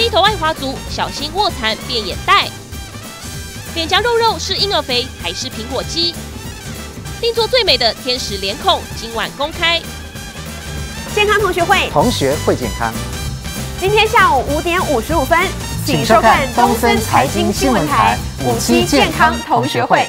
低头爱滑足，小心卧蚕变眼袋。脸颊肉肉是婴儿肥还是苹果肌？定做最美的天使脸孔，今晚公开。健康同学会，同学会健康。今天下午五点五十五分，请收看东森财经新闻台五期健康同学会。